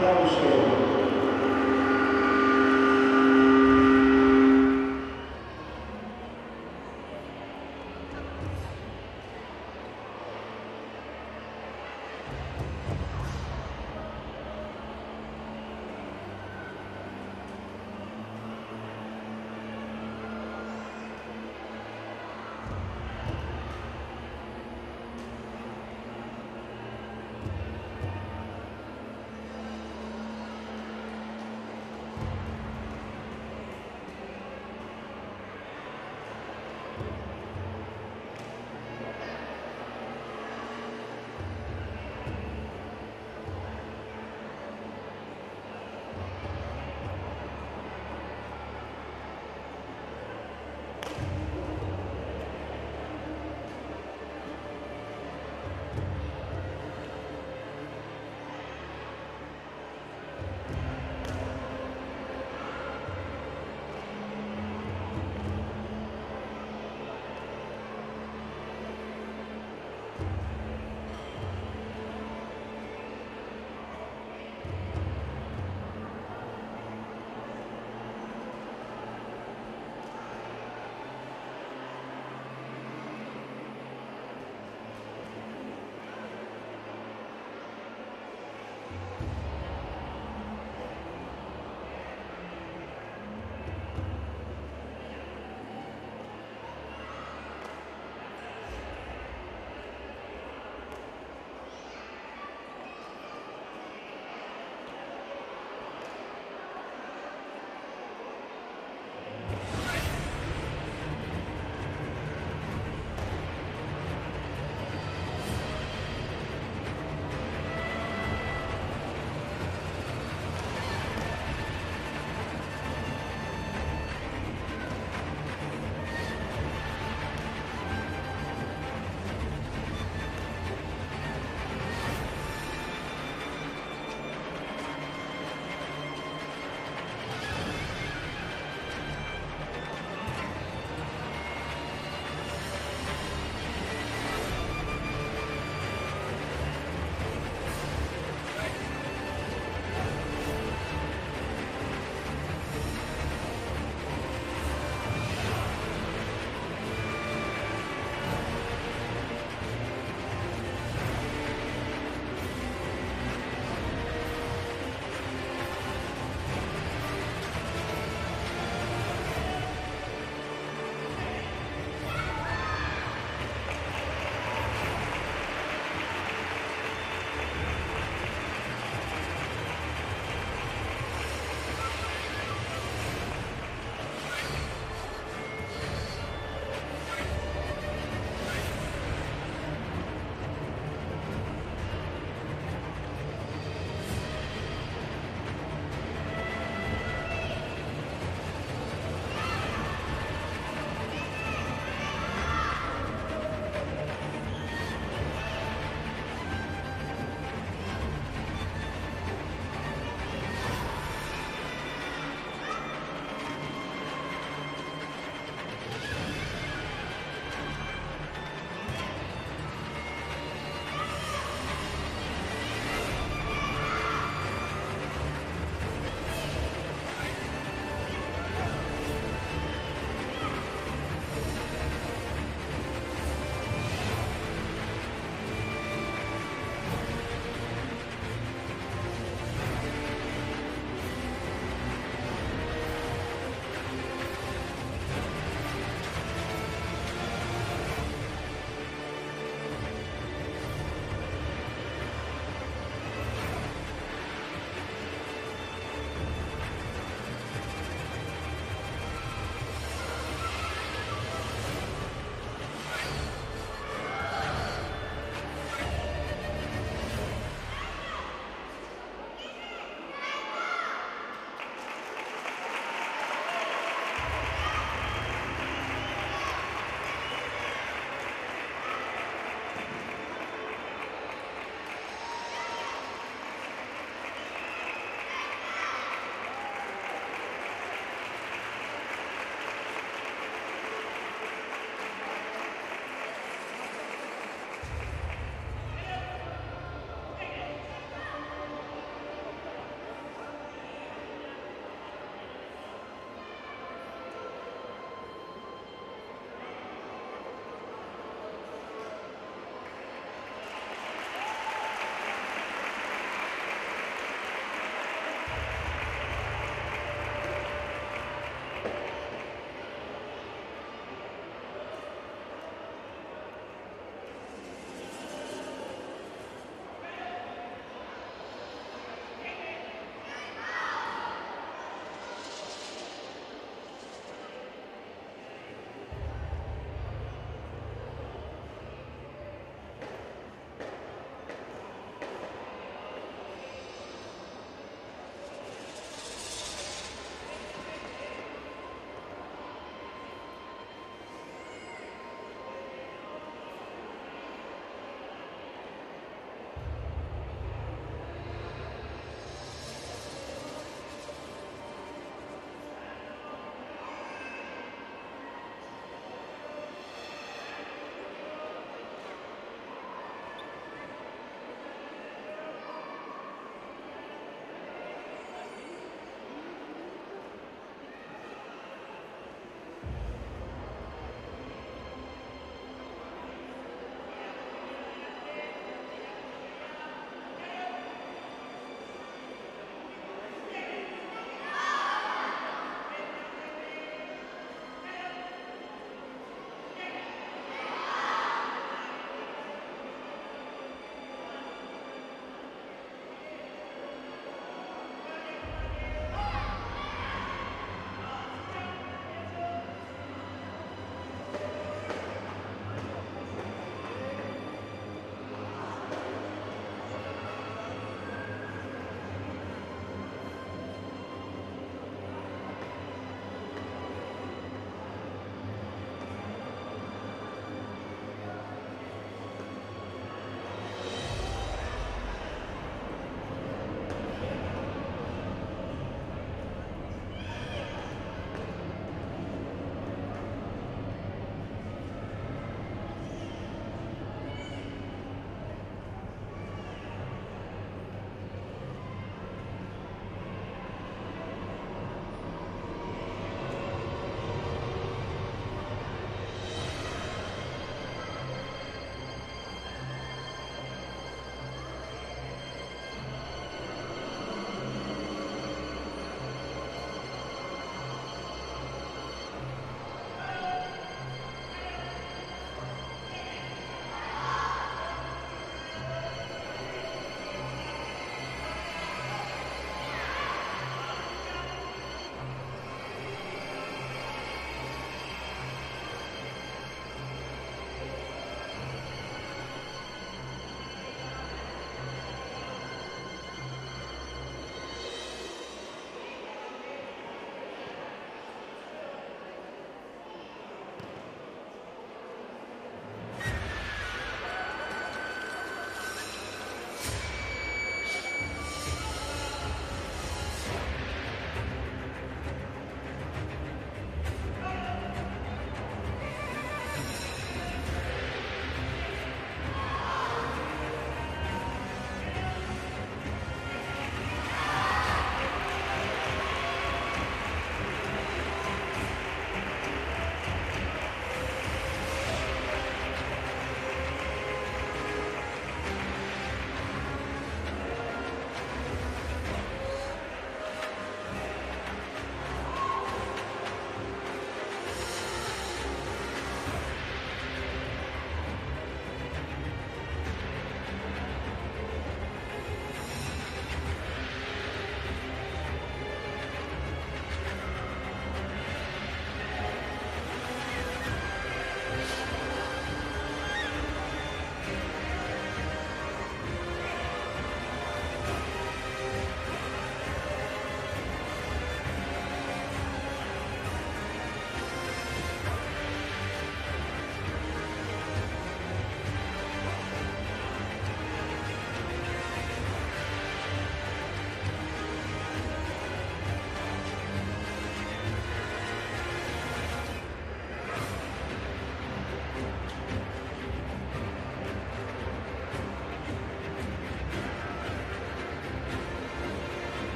para o Senhor.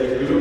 Thank you.